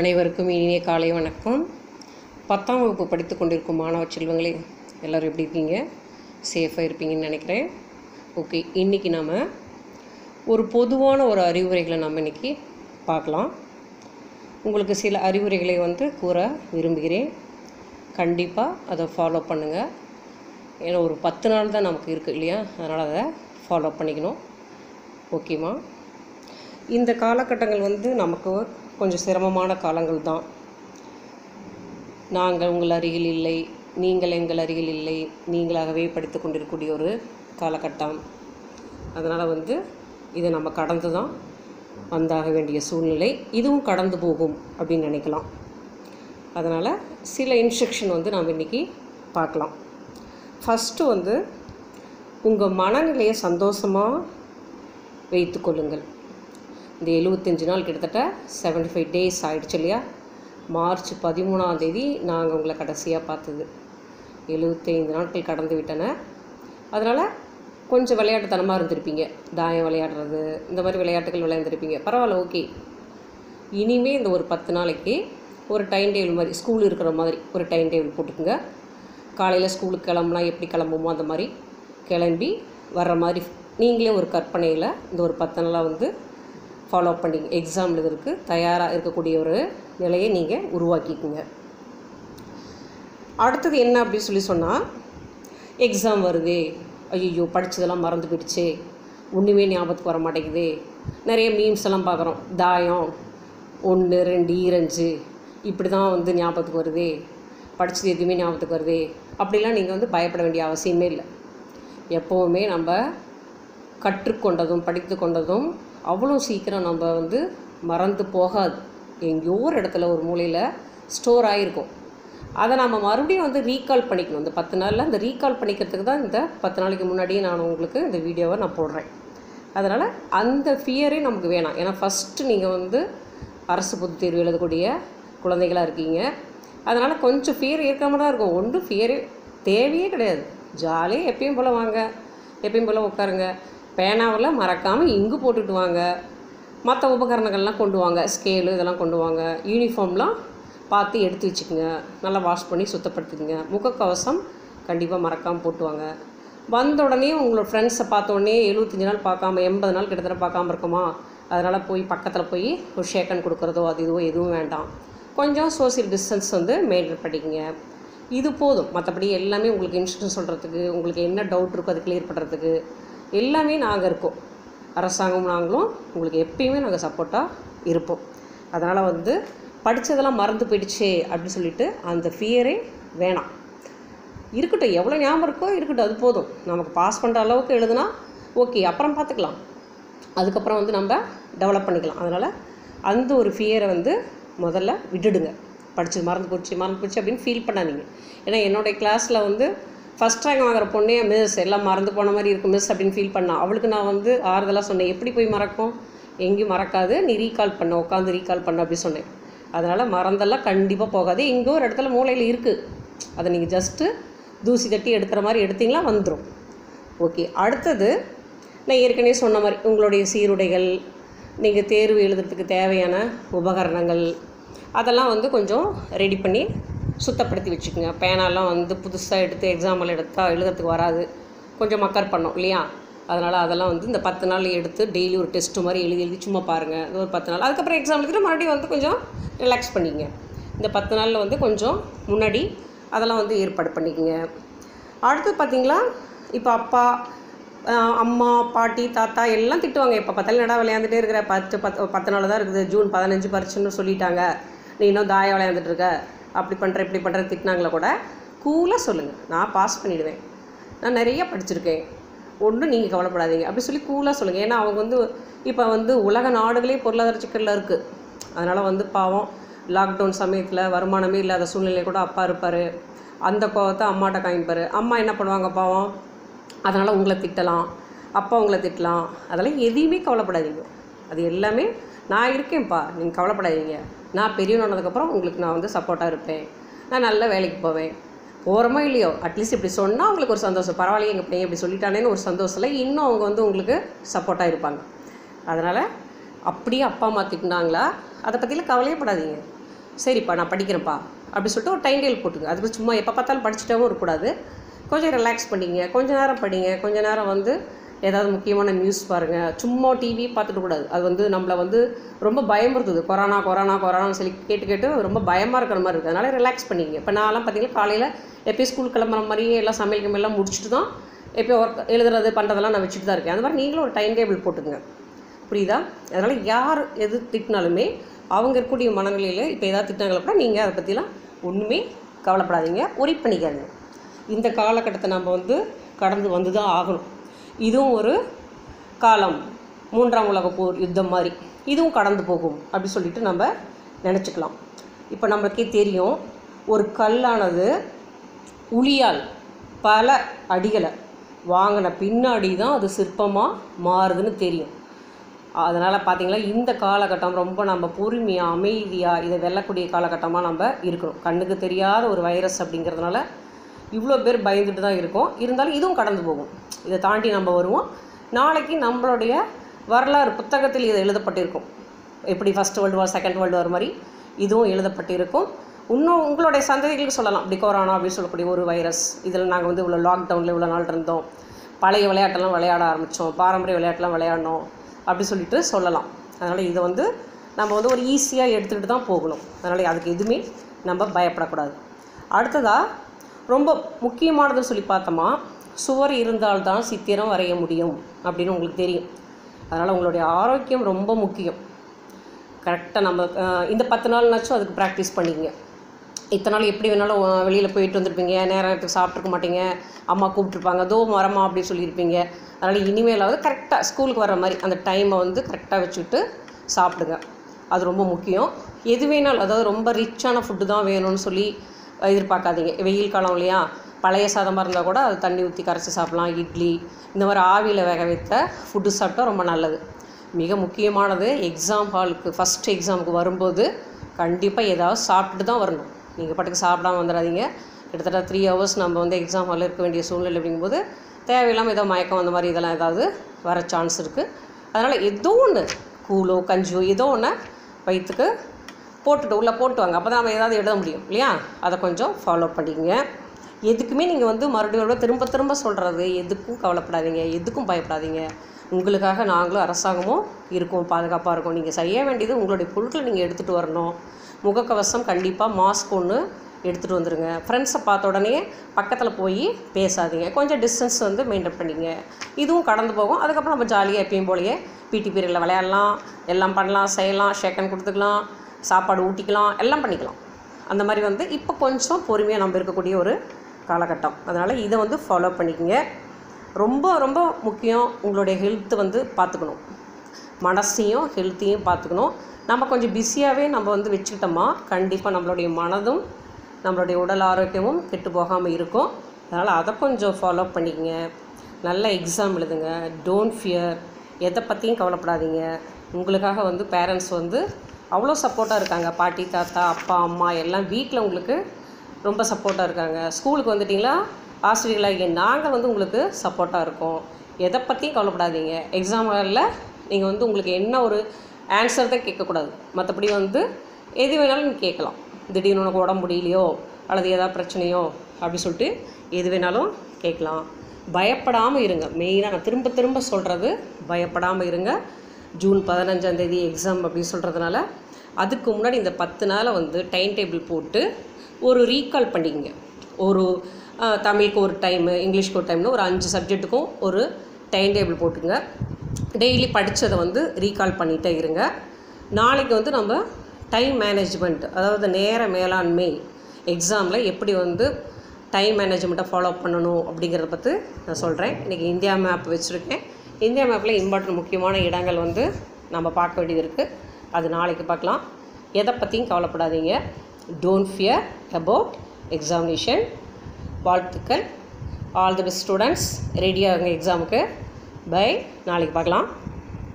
அனைவருக்கும் இனிய காலை வணக்கம். பத்தாம் வகுப்பு படித்து கொண்டிருக்கும் மாணவ செல்வங்களே எல்லோரும் எப்படி இருக்கீங்க? சேஃபாக இருப்பீங்கன்னு நினைக்கிறேன். ஓகே இன்றைக்கி நாம் ஒரு பொதுவான ஒரு அறிவுரைகளை நம்ம இன்றைக்கி பார்க்கலாம். உங்களுக்கு சில அறிவுரைகளை வந்து கூற விரும்புகிறேன். கண்டிப்பாக அதை ஃபாலோ பண்ணுங்கள் ஏன்னா ஒரு பத்து நாள் தான் நமக்கு இருக்குது இல்லையா? அதனால் அதை ஃபாலோ பண்ணிக்கணும். ஓகேம்மா இந்த காலகட்டங்கள் வந்து நமக்கு கொஞ்சம் சிரமமான காலங்கள் தான். நாங்கள் உங்கள் அருகில் இல்லை நீங்கள் எங்கள் அருகில் இல்லை நீங்களாகவே படித்து கொண்டிருக்கக்கூடிய ஒரு காலகட்டம். அதனால் வந்து இதை நம்ம கடந்து தான் வந்தாக வேண்டிய சூழ்நிலை. இதுவும் கடந்து போகும் அப்படின்னு நினைக்கலாம். அதனால் சில இன்ஸ்ட்ரக்ஷன் வந்து நாம் இன்றைக்கி பார்க்கலாம். ஃபஸ்ட்டு வந்து உங்கள் மனநிலையை சந்தோஷமாக வைத்துக்கொள்ளுங்கள் இந்த எழுபத்தஞ்சு நாள் கிட்டத்தட்ட செவன்டி ஃபைவ் டேஸ் ஆகிடுச்சு இல்லையா? மார்ச் பதிமூணாம் தேதி நாங்கள் உங்களை கடைசியாக பார்த்தது. எழுபத்தைந்து நாட்கள் கடந்து விட்டன. அதனால் கொஞ்சம் விளையாட்டுத்தனமாக இருந்திருப்பீங்க. தாயம் விளையாடுறது இந்த மாதிரி விளையாட்டுகள் விளையாண்டுருப்பீங்க. பரவாயில்ல ஓகே இனிமேல் இந்த ஒரு பத்து நாளைக்கு ஒரு டைம் டேபிள் மாதிரி ஸ்கூல் இருக்கிற மாதிரி ஒரு டைம் டேபிள் போட்டுக்குங்க. காலையில் ஸ்கூலுக்கு கிளம்புனா எப்படி கிளம்புமோ அந்த மாதிரி கிளம்பி வர்ற மாதிரி நீங்களே ஒரு கற்பனையில் இந்த ஒரு பத்து நாளாக வந்து ஃபாலோ பண்ணி எக்ஸாம் எழுதுறதுக்கு தயாராக இருக்கக்கூடிய ஒரு நிலையை நீங்கள் உருவாக்கிக்குங்க. அடுத்தது என்ன அப்படின்னு சொல்லி சொன்னால் எக்ஸாம் வருதே. ஐயோ படித்ததெல்லாம் மறந்து போயிடுச்சே. ஒன்றுமே ஞாபகத்துக்கு வர மாட்டேங்குது. நிறைய மீம்ஸ் எல்லாம் பார்க்குறோம். தாயம் ஒன்று ரெண்டு ஈரஞ்சு இப்படி தான் வந்து ஞாபகத்துக்கு வருதே. படித்தது எதுவுமே ஞாபகத்துக்கு வருதே. அப்படிலாம் நீங்கள் வந்து பயப்பட வேண்டிய அவசியமே இல்லை. எப்போவுமே நம்ம கற்றுக்கொண்டதும் படித்து கொண்டதும் அவ்வளோ சீக்கிரம் நம்ம வந்து மறந்து போகாது. எங்கேயோ ஒரு இடத்துல ஒரு மூலையில் ஸ்டோர் ஆகிருக்கும் அதை நம்ம மறுபடியும் வந்து ரீகால் பண்ணிக்கணும். இந்த பத்து நாளில் அந்த ரீகால் பண்ணிக்கிறதுக்கு தான் இந்த பத்து நாளைக்கு முன்னாடியே நான் உங்களுக்கு இந்த வீடியோவை நான் போடுறேன். அதனால் அந்த ஃபியரே நமக்கு வேணாம். ஏன்னா ஃபஸ்ட்டு நீங்கள் வந்து அரசு பொது தேர்வு எழுதக்கூடிய குழந்தைகளாக இருக்கீங்க. அதனால் கொஞ்சம் ஃபியர் இருக்காம தான் இருக்கும். ஒன்றும் ஃபியரே தேவையே கிடையாது. ஜாலியாக எப்பயும் போல் வாங்க. எப்பயும் போல் உட்காருங்க. பேனாவில் மறக்காமல் இங்கு போட்டுட்டு வாங்க. மற்ற உபகரணங்கள்லாம் கொண்டு வாங்க. ஸ்கேலு இதெல்லாம் கொண்டு வாங்க. யூனிஃபார்ம்லாம் பார்த்து எடுத்து வச்சுக்கோங்க. நல்லா வாஷ் பண்ணி சுத்தப்படுத்திக்கங்க. முகக்கவசம் கண்டிப்பாக மறக்காமல் போட்டு வாங்க வந்த உடனே உங்களோட ஃப்ரெண்ட்ஸை பார்த்த உடனே எழுபத்தஞ்சு நாள் பார்க்காம எண்பது நாள் கிட்டத்தட்ட பார்க்காம இருக்குமா? அதனால் போய் பக்கத்தில் போய் ஒரு ஷேக்கன் கொடுக்குறதோ அது இதுவோ எதுவும் வேண்டாம். கொஞ்சம் சோசியல் டிஸ்டன்ஸ் வந்து மெயின்டைன் பண்ணிக்கங்க. இது போதும். மற்றபடி எல்லாமே உங்களுக்கு இன்ஸ்ட்ரக்ஷன் சொல்கிறதுக்கு உங்களுக்கு என்ன டவுட் இருக்கோ அது கிளியர் பண்ணுறதுக்கு எல்லாமே நாங்கள் இருக்கோம். அரசாங்கம் நாங்களும் உங்களுக்கு எப்பயுமே நாங்கள் சப்போர்ட்டாக இருப்போம். அதனால் வந்து படித்ததெல்லாம் மறந்து போயிடுச்சே அப்படின்னு சொல்லிட்டு அந்த ஃபியரே வேணாம். இருக்கட்டும் எவ்வளோ ஞாபகம் இருக்கோ இருக்கட்டும் அது போதும். நமக்கு பாஸ் பண்ணுற அளவுக்கு எழுதுனா ஓகே அப்புறம் பார்த்துக்கலாம். அதுக்கப்புறம் வந்து நம்ம டெவலப் பண்ணிக்கலாம். அதனால் அந்த ஒரு ஃபியரை வந்து முதல்ல விட்டுடுங்க. படித்தது மறந்து போச்சு மறந்து போச்சு அப்படின்னு ஃபீல் பண்ணாதீங்க. ஏன்னா என்னுடைய கிளாஸில் வந்து ஃபஸ்ட் ரேங்க் வாங்குற பொண்ணே மிஸ் எல்லாம் மறந்து போன மாதிரி இருக்கும் மிஸ் அப்படின்னு ஃபீல் பண்ணான் அவளுக்கு நான் வந்து ஆறுதலாக சொன்னேன். எப்படி போய் மறக்கும்? எங்கேயும் மறக்காது. நீ ரீகால் பண்ண உட்காந்து ரீகால் பண்ண அப்படி சொன்னேன். அதனால் மறந்தெல்லாம் கண்டிப்பாக போகாது. இங்கே ஒரு இடத்துல மூளையில் இருக்குது அதை நீங்கள் ஜஸ்ட்டு தூசி தட்டி எடுக்கிற மாதிரி எடுத்திங்களா வந்துடும் ஓகே அடுத்தது நான் ஏற்கனவே சொன்ன மாதிரி உங்களுடைய சீருடைகள் நீங்கள் தேர்வு எழுதுறதுக்கு தேவையான உபகரணங்கள் அதெல்லாம் வந்து கொஞ்சம் ரெடி பண்ணி சுத்தப்படுத்தி வச்சுக்கோங்க. பேனாலாம் வந்து புதுசாக எடுத்து எக்ஸாம்பிள் எடுத்தால் எழுதுறதுக்கு வராது. கொஞ்சம் மக்கர் பண்ணோம் இல்லையா? அதனால் அதெல்லாம் வந்து இந்த பத்து நாள் எடுத்து டெய்லி ஒரு டெஸ்ட்டு மாதிரி எழுதி எழுதி சும்மா பாருங்கள் இது ஒரு பத்து நாள். அதுக்கப்புறம் எக்ஸாம் எழுதிட்டு மறுபடியும் வந்து கொஞ்சம் ரிலாக்ஸ் பண்ணிக்கங்க. இந்த பத்து நாளில் வந்து கொஞ்சம் முன்னாடி அதெல்லாம் வந்து ஏற்பாடு பண்ணிக்கோங்க. அடுத்து பார்த்தீங்களா இப்போ அப்பா அம்மா பாட்டி தாத்தா எல்லாம் திட்டுவாங்க. இப்போ பத்தாலும் நடா விளையாண்டுட்டே இருக்கிற? பத்து பத்து பத்து நாள் தான் இருக்குது. ஜூன் பதினஞ்சு பரிச்சுன்னு சொல்லிட்டாங்க. நீ இன்னும் தாயம் விளையாண்டுட்டு இருக்க? அப்படி பண்ணுற இப்படி பண்ணுற திட்டினாங்களே கூட கூலாக சொல்லுங்கள் நான் பாஸ் பண்ணிவிடுவேன் நான் நிறைய படிச்சிருக்கேன். ஒன்றும் நீங்கள் கவலைப்படாதீங்க. அப்படி சொல்லி கூலாக சொல்லுங்கள் ஏன்னா அவங்க வந்து இப்போ வந்து உலக நாடுகளே பொருளாதார சிக்கலில் இருக்குது அதனால் வந்து பாவம். லாக்டவுன் சமயத்தில் வருமானமே இல்லாத சூழ்நிலை கூட அப்பா இருப்பார். அந்த கோவத்தை அம்மாட்ட காமிப்பார். அம்மா என்ன பண்ணுவாங்க பாவம்? அதனால் உங்களை திட்டலாம். அப்பா உங்களை திட்டலாம். அதெல்லாம் எதையுமே கவலைப்படாதீங்க. அது எல்லாமே நான் இருக்கேன்ப்பா. நீங்கள் கவலைப்படாதீங்க. நான் பெரியவனானதுக்கப்புறம் உங்களுக்கு நான் வந்து சப்போர்ட்டாக இருப்பேன். நான் நல்ல வேலைக்கு போவேன். போகிறோமோ இல்லையோ? அட்லீஸ்ட் இப்படி சொன்னால் அவங்களுக்கு ஒரு சந்தோஷம். பரவாயில்லையே எங்கள் பையன் இப்படி சொல்லிட்டானேன்னு ஒரு சந்தோஷத்தில் இன்னும் அவங்க வந்து உங்களுக்கு சப்போர்ட்டாக இருப்பாங்க. அதனால் அப்படியே அப்பா அம்மா திட்டினாங்களா? அதை பற்றிலாம் கவலையப்படாதீங்க சரிப்பா நான் படிக்கிறேன்ப்பா. அப்படி சொல்லிட்டு ஒரு டைம் டேபிள் போட்டுங்க அதுக்கு சும்மா எப்போ பார்த்தாலும் படிச்சுட்டாவும் இருக்கக்கூடாது. கொஞ்சம் ரிலாக்ஸ் பண்ணிங்க. கொஞ்ச நேரம் படிங்க. கொஞ்ச நேரம் வந்து ஏதாவது முக்கியமான நியூஸ் பாருங்கள் சும்மா டிவி பார்த்துட்டு கூடாது. அது வந்து நம்மளை வந்து ரொம்ப பயமுறுத்துது. கொரோனா கொரோனா கொரோனான்னு சொல்லி கேட்டு கேட்டு ரொம்ப பயமாக இருக்கிற மாதிரி இருக்குது அதனால் ரிலாக்ஸ் பண்ணிக்கங்க. இப்போ நான்லாம் பார்த்தீங்கன்னா காலையில் எப்பயும் ஸ்கூல் கிளம்புற மாதிரியே எல்லாம் சமையல் கம்மியெல்லாம் முடிச்சுட்டு தான் எப்போ ஒர்க் எழுதுறது பண்ணுறதெல்லாம் நான் வச்சுட்டு தான் இருக்கேன். அந்த மாதிரி நீங்களும் ஒரு டைம் டேபிள் போட்டுங்க புரியுதா? அதனால் யார் எது திட்டினாலுமே அவங்க இருக்கக்கூடிய மனநிலையில் இப்போ ஏதாவது திட்டங்களை கூட நீங்கள் அதை பற்றிலாம் ஒன்றுமே கவலைப்படாதீங்க. ஒரி பண்ணிக்காதீங்க. இந்த காலகட்டத்தை நம்ம வந்து கடந்து வந்து தான் ஆகணும். இதுவும் ஒரு காலம் மூன்றாம் உலக போர் யுத்தம் மாதிரி. இதுவும் கடந்து போகும் அப்படி சொல்லிட்டு நம்ம நினச்சிக்கலாம். இப்போ நம்மளுக்கே தெரியும் ஒரு கல்லானது உளியால் பல அடிகளை வாங்கின பின்னாடி தான் அது சிற்பமாக மாறுதுன்னு தெரியும். அதனால் பார்த்திங்களா இந்த காலகட்டம் ரொம்ப நம்ம பொறுமையாக அமைதியாக இதை வெல்லக்கூடிய காலகட்டமாக நம்ம இருக்கணும் கண்ணுக்கு தெரியாத ஒரு வைரஸ் அப்படிங்கிறதுனால இவ்வளோ பேர் பயந்துட்டு தான் இருக்கோம். இருந்தாலும் இதுவும் கடந்து போகும். இதை தாண்டி நம்ம வருவோம். நாளைக்கு நம்மளுடைய வரலாறு புத்தகத்தில் இது எழுதப்பட்டிருக்கும். எப்படி first world war second world war மாதிரி இதுவும் எழுதப்பட்டிருக்கும். இன்னும் உங்களுடைய சந்ததிகளுக்கு சொல்லலாம். இப்படி கொரோனா அப்படின்னு சொல்லக்கூடிய ஒரு வைரஸ் இதில் நாங்கள் வந்து இவ்வளோ லாக்டவுனில் இவ்வளோ நாள் இருந்தோம். பழைய விளையாட்டெல்லாம் விளையாட ஆரம்பித்தோம் பாரம்பரிய விளையாட்டெல்லாம் விளையாடணும் அப்படி சொல்லிட்டு சொல்லலாம். அதனால் இதை வந்து நம்ம வந்து ஒரு ஈஸியாக எடுத்துக்கிட்டு தான் போகணும். அதனால் அதுக்கு எதுவுமே நம்ம பயப்படக்கூடாது. அடுத்ததாக ரொம்ப முக்கியமானதுன்னு சொல்லி பார்த்தோமா சுவர் இருந்தால்தான் சித்திரம் வரைய முடியும் அப்படின்னு உங்களுக்கு தெரியும். அதனால் உங்களுடைய ஆரோக்கியம் ரொம்ப முக்கியம். கரெக்டாக நம்ம இந்த பத்து நாள்னாச்சும் அதுக்கு ப்ராக்டிஸ் பண்ணிக்கங்க. இத்தனை நாள் எப்படி வேணாலும் வெளியில் போயிட்டு வந்திருப்பீங்க நேரத்துக்கு சாப்பிட்ருக்க மாட்டீங்க அம்மா கூப்பிட்ருப்பாங்க தோ வரமா அப்படின்னு சொல்லியிருப்பீங்க. அதனால் இனிமேலாவது கரெக்டாக ஸ்கூலுக்கு வர மாதிரி அந்த டைமை வந்து கரெக்டாக வச்சுக்கிட்டு சாப்பிடுங்க. அது ரொம்ப முக்கியம். எது வேணாலும் அதாவது ரொம்ப ரிச்சான ஃபுட்டு தான் வேணும்னு சொல்லி எதிர்பார்க்காதீங்க. வெயில் காலம் இல்லையா? பழைய சாதமாக இருந்தால் கூட அது தண்ணி ஊற்றி கரைச்சி சாப்பிட்லாம். இட்லி இந்த மாதிரி ஆவியில் வேக வைத்த ஃபுட்டு சாப்பிட்டா ரொம்ப நல்லது. மிக முக்கியமானது எக்ஸாம் ஹாலுக்கு ஃபஸ்ட் எக்ஸாமுக்கு வரும்போது கண்டிப்பாக ஏதாவது சாப்பிட்டுட்டு தான் வரணும். நீங்கள் பாட்டுக்கு சாப்பிடாம வந்துடாதீங்க. கிட்டத்தட்ட த்ரீ ஹவர்ஸ் நம்ம வந்து எக்ஸாம் ஹாலில் இருக்க வேண்டிய சூழ்நிலை அப்படிங்கும்போது தேவையில்லாமல் ஏதோ மயக்கம் அந்த மாதிரி இதெல்லாம் ஏதாவது வர சான்ஸ் இருக்குது அதனால் ஏதோ ஒன்று கூழோ கஞ்சியோ ஏதோ ஒன்று வயிற்றுக்கு போட்டுட்டு உள்ளே போட்டு வாங்க. அப்போ தான் நம்ம ஏதாவது எழுத முடியும் இல்லையா? அதை கொஞ்சம் ஃபாலோ பண்ணிக்கங்க. எதுக்குமே நீங்கள் வந்து மறுபடியும் திரும்ப திரும்ப சொல்கிறது எதுக்கும் கவலைப்படாதீங்க எதுக்கும் பயப்படாதீங்க. உங்களுக்காக நாங்களும் அரசாங்கமும் இருக்கோம் பாதுகாப்பாக இருக்கும். நீங்கள் செய்ய வேண்டியது உங்களுடைய பொருட்களை நீங்கள் எடுத்துகிட்டு வரணும். முகக்கவசம் கண்டிப்பாக மாஸ்க் ஒன்று எடுத்துகிட்டு வந்துடுங்க. ஃப்ரெண்ட்ஸை பார்த்த உடனே பக்கத்தில் போய் பேசாதீங்க. கொஞ்சம் டிஸ்டன்ஸ் வந்து மெயின்டைன் பண்ணிங்க இதுவும் கடந்து போகும். அதுக்கப்புறம் நம்ம ஜாலியாக எப்பயும் போலயே பிடி பீரியடில் விளையாடலாம் எல்லாம் பண்ணலாம் செய்யலாம் ஷேக்கன் கொடுத்துக்கலாம். சாப்பாடு ஊட்டிக்கலாம் எல்லாம் பண்ணிக்கலாம். அந்த மாதிரி வந்து இப்போ கொஞ்சம் பொறுமையாக நம்ம இருக்கக்கூடிய ஒரு காலகட்டம். அதனால் இதை வந்து ஃபாலோ பண்ணிக்கங்க. ரொம்ப ரொம்ப முக்கியம் உங்களுடைய ஹெல்த்து வந்து பார்த்துக்கணும். மனசையும் ஹெல்த்தையும் பார்த்துக்கணும். நம்ம கொஞ்சம் பிஸியாகவே நம்ம வந்து வச்சுக்கிட்டோமா கண்டிப்பாக நம்மளுடைய மனதும் நம்மளுடைய உடல் ஆரோக்கியமும் கெட்டு போகாமல் இருக்கும். அதனால் அதை கொஞ்சம் ஃபாலோ பண்ணிக்கங்க. நல்ல எக்ஸாம் எழுதுங்க. டோன்ட் ஃபியர் எதை பற்றியும் கவலைப்படாதீங்க. உங்களுக்காக வந்து பேரண்ட்ஸ் வந்து அவ்வளோ சப்போர்ட்டாக இருக்காங்க. பாட்டி தாத்தா அப்பா அம்மா எல்லாம் வீட்டில் உங்களுக்கு ரொம்ப சப்போர்ட்டாக இருக்காங்க. ஸ்கூலுக்கு வந்துட்டிங்களா? ஆசிரியர்களாகிய நாங்கள் வந்து உங்களுக்கு சப்போர்ட்டாக இருக்கோம். எதை பற்றியும் கவலைப்படாதீங்க. எக்ஸாமில் நீங்கள் வந்து உங்களுக்கு என்ன ஒரு ஆன்சர் தான் கேட்கக்கூடாது. மற்றபடி வந்து எது வேணாலும் நீங்கள் கேட்கலாம். திடீர்னு உனக்கு உடம்பு முடியலையோ அல்லது ஏதாவது பிரச்சனையோ அப்படி சொல்லிட்டு எது வேணாலும் கேட்கலாம். பயப்படாமல் இருங்க. மெயினாக நான் திரும்ப திரும்ப சொல்கிறது பயப்படாமல் இருங்க. ஜூன் பதினஞ்சாம் தேதி எக்ஸாம் அப்படின்னு சொல்கிறதுனால அதுக்கு முன்னாடி இந்த பத்து நாளை வந்து டைம் டேபிள் போட்டு ஒரு ரீகால் பண்ணிக்கங்க. ஒரு தமிழுக்கு ஒரு டைமு இங்கிலீஷ்க்கு ஒரு டைம்னு ஒரு அஞ்சு சப்ஜெக்ட்டுக்கும் ஒரு டைம் டேபிள் போட்டுங்க டெய்லி படித்ததை வந்து ரீகால் பண்ணிகிட்டே இருங்க. நாளைக்கு வந்து நம்ம டைம் மேனேஜ்மெண்ட் அதாவது நேர மேலாண்மை எக்ஸாமில் எப்படி வந்து டைம் மேனேஜ்மெண்ட்டை ஃபாலோ பண்ணணும் அப்படிங்கிறத பற்றி நான் சொல்கிறேன் இன்றைக்கி இந்தியா மேப் வச்சுருக்கேன். இந்தியா மேப்பில் இம்பார்ட்டன்ட் முக்கியமான இடங்கள் வந்து நம்ம பார்க்க வேண்டியது இருக்குது அது நாளைக்கு பார்க்கலாம். எதை பற்றியும் கவலைப்படாதீங்க. டோன்ட் ஃபியர் அபவுட் எக்ஸாமினேஷன் வாழ்த்துக்கள். ஆல் தி பெஸ்ட் ஸ்டூடெண்ட்ஸ் ரெடியாகுங்க எக்ஸாமுக்கு பை நாளைக்கு பார்க்கலாம்.